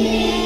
Yeah.